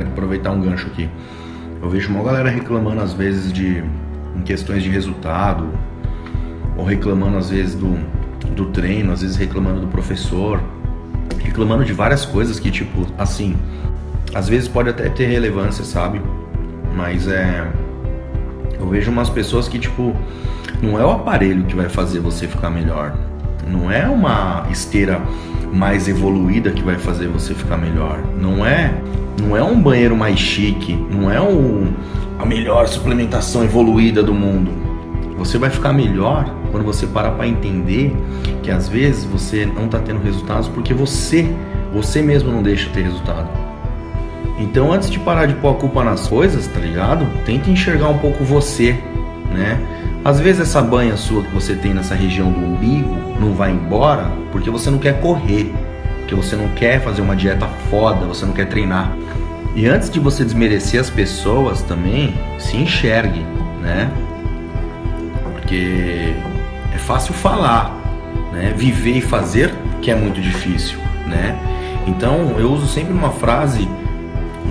Aproveitar um gancho aqui. Eu vejo uma galera reclamando às vezes de em questões de resultado, ou reclamando às vezes do, do treino, às vezes reclamando do professor, reclamando de várias coisas que, tipo, assim, às vezes pode até ter relevância, sabe? Mas é. Eu vejo umas pessoas que, tipo, não é o aparelho que vai fazer você ficar melhor. Não é uma esteira mais evoluída que vai fazer você ficar melhor. Não é, não é um banheiro mais chique, não é um, a melhor suplementação evoluída do mundo. Você vai ficar melhor quando você parar para entender que às vezes você não está tendo resultados porque você, você mesmo não deixa ter resultado. Então, antes de parar de pôr a culpa nas coisas, tá ligado? Tenta enxergar um pouco você, né? Às vezes essa banha sua que você tem nessa região do umbigo não vai embora porque você não quer correr, porque você não quer fazer uma dieta foda, você não quer treinar. E antes de você desmerecer as pessoas também, se enxergue, né? Porque é fácil falar, né? Viver e fazer que é muito difícil, né? Então eu uso sempre uma frase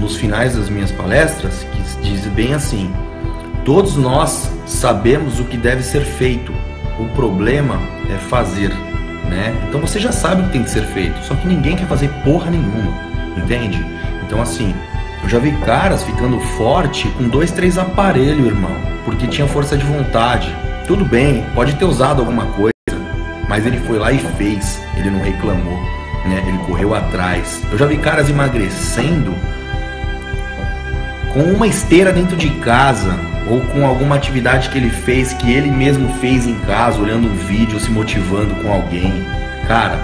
nos finais das minhas palestras que diz bem assim: todos nós sabemos o que deve ser feito. O problema é fazer, né? Então você já sabe o que tem que ser feito, só que ninguém quer fazer porra nenhuma, entende? Então assim, eu já vi caras ficando forte com dois, três aparelhos, irmão, porque tinha força de vontade. Tudo bem, pode ter usado alguma coisa, mas ele foi lá e fez, ele não reclamou, né? Ele correu atrás. Eu já vi caras emagrecendo com uma esteira dentro de casa ou com alguma atividade que ele fez, que ele mesmo fez em casa, olhando um vídeo, se motivando com alguém. Cara,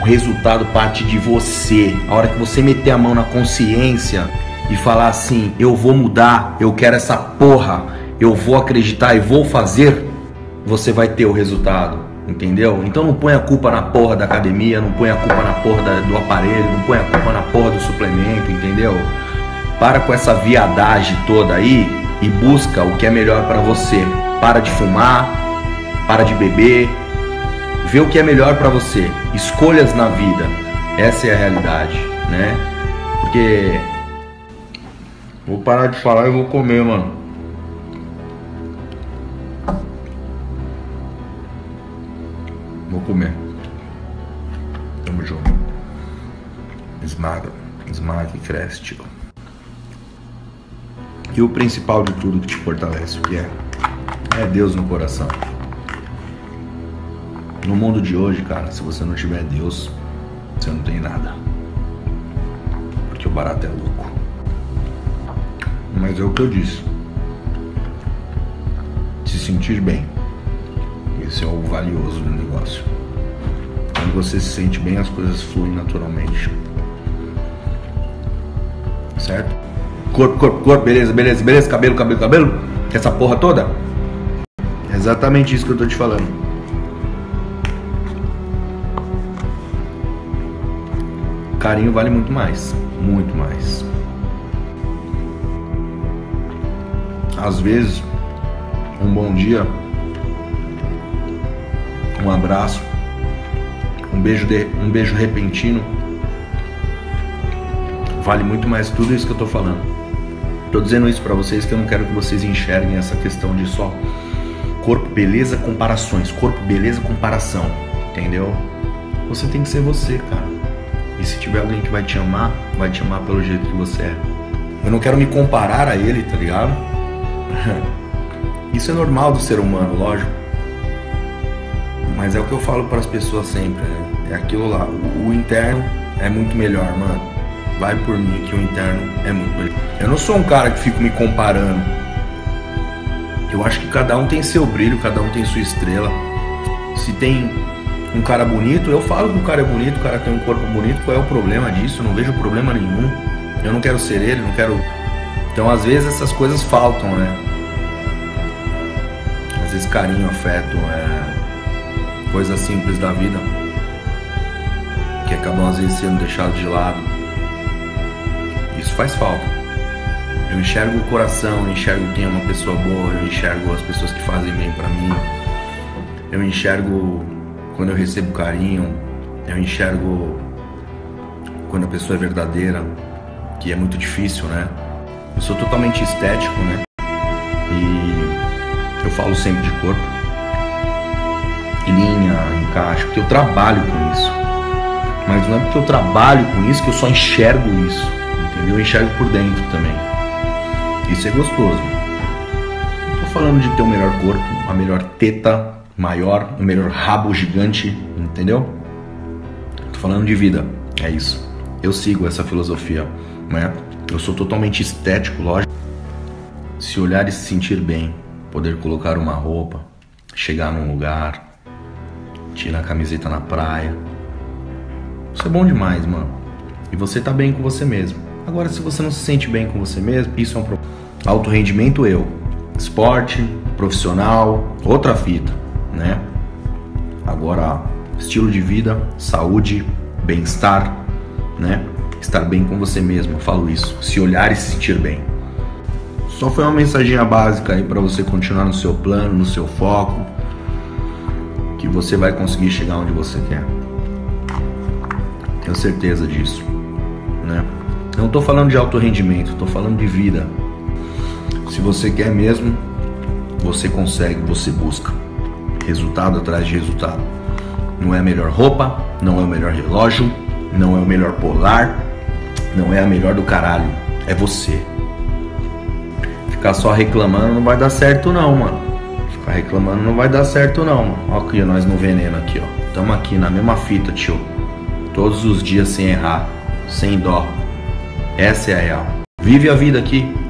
o resultado parte de você. A hora que você meter a mão na consciência e falar assim: eu vou mudar, eu quero essa porra, eu vou acreditar e vou fazer, você vai ter o resultado. Entendeu? Então não põe a culpa na porra da academia, não põe a culpa na porra da, do aparelho, não põe a culpa na porra do suplemento, entendeu? Para com essa viadagem toda aí e busca o que é melhor para você. Para de fumar, para de beber, vê o que é melhor para você. Escolhas na vida. Essa é a realidade, né? Porque vou parar de falar e vou comer, mano. Vou comer. Tamo junto. Esmaga, esmaga e cresce, tio. E o principal de tudo que te fortalece, o que é? É Deus no coração. No mundo de hoje, cara, se você não tiver Deus, você não tem nada. Porque o barato é louco. Mas é o que eu disse. Se sentir bem. Esse é o valioso do negócio. Quando você se sente bem, as coisas fluem naturalmente. Certo? Corpo, corpo, corpo, beleza, beleza, beleza, cabelo, cabelo, cabelo. Essa porra toda. É exatamente isso que eu tô te falando. Carinho vale muito mais. Muito mais. Às vezes, um bom dia, um abraço, um beijo, de, um beijo repentino vale muito mais tudo isso que eu tô falando. Tô dizendo isso para vocês que eu não quero que vocês enxerguem essa questão de só corpo, beleza, comparações, corpo, beleza, comparação, entendeu? Você tem que ser você, cara. E se tiver alguém que vai te amar, vai te amar pelo jeito que você é. Eu não quero me comparar a ele, tá ligado? Isso é normal do ser humano, lógico. Mas é o que eu falo para as pessoas sempre, né? É aquilo lá. O interno é muito melhor, mano vai por mim que o interno é muito melhor. Eu não sou um cara que fico me comparando. Eu acho que cada um tem seu brilho, cada um tem sua estrela. Se tem um cara bonito, eu falo que o cara é bonito, o cara tem um corpo bonito, qual é o problema disso? Eu não vejo problema nenhum. Eu não quero ser ele, não quero. Então às vezes essas coisas faltam, né? Às vezes carinho, afeto, é... coisas simples da vida que acabam às vezes sendo deixados de lado faz falta. Eu enxergo o coração, eu enxergo quem é uma pessoa boa, eu enxergo as pessoas que fazem bem para mim. Eu enxergo quando eu recebo carinho, Eu enxergo quando a pessoa é verdadeira, que é muito difícil, né? Eu sou totalmente estético, né? E eu falo sempre de corpo, linha, encaixe, porque eu trabalho com isso. Mas não é porque eu trabalho com isso que eu só enxergo isso, entendeu? Eu enxergo por dentro também. Isso é gostoso. Não tô falando de ter o melhor corpo, a melhor teta maior, o melhor rabo gigante, entendeu? Tô falando de vida, é isso. Eu sigo essa filosofia, né? Eu sou totalmente estético, lógico. Se olhar e se sentir bem, poder colocar uma roupa, chegar num lugar, tirar a camiseta na praia. Isso é bom demais, mano. E você tá bem com você mesmo. Agora, se você não se sente bem com você mesmo, isso é um problema. Alto rendimento, eu. Esporte, profissional, outra fita, né? Agora, estilo de vida, saúde, bem-estar, né? Estar bem com você mesmo, eu falo isso. Se olhar e se sentir bem. Só foi uma mensagem básica aí para você continuar no seu plano, no seu foco, que você vai conseguir chegar onde você quer. Tenho certeza disso, né? Não estou falando de alto rendimento, estou falando de vida. Se você quer mesmo, você consegue, você busca. Resultado atrás de resultado. Não é a melhor roupa, não é o melhor relógio, não é o melhor polar, não é a melhor do caralho. É você. Ficar só reclamando não vai dar certo não, mano. Ficar reclamando não vai dar certo não. Ó aqui nós no veneno aqui, ó. Tamo aqui na mesma fita, tio. Todos os dias sem errar, sem dó. Essa é a real. Vive a vida aqui.